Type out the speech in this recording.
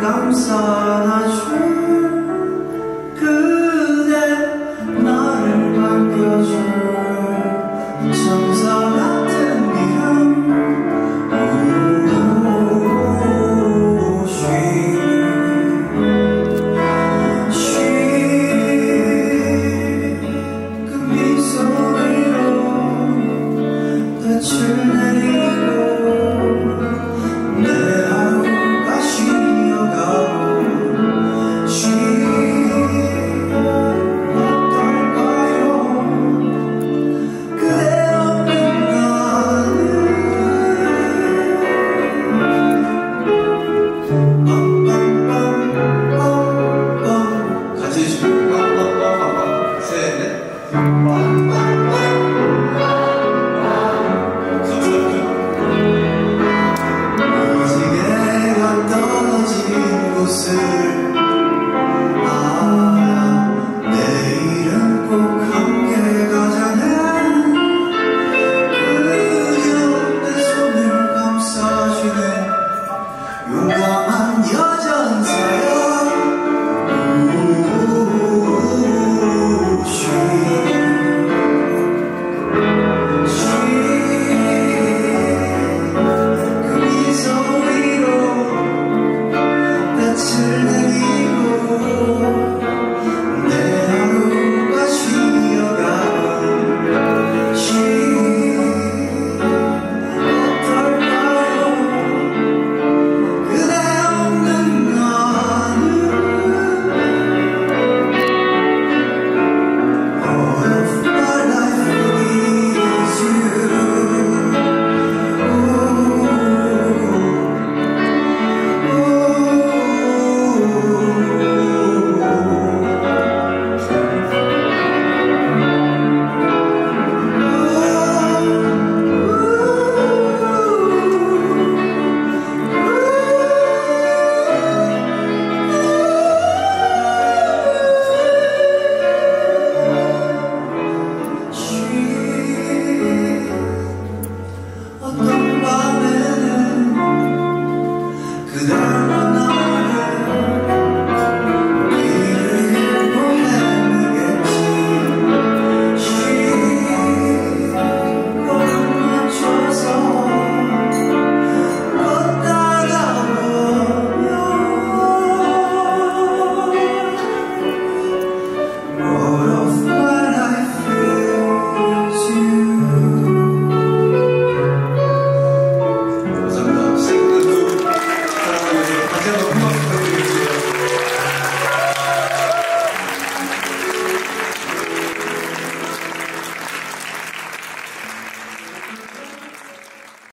感謝他。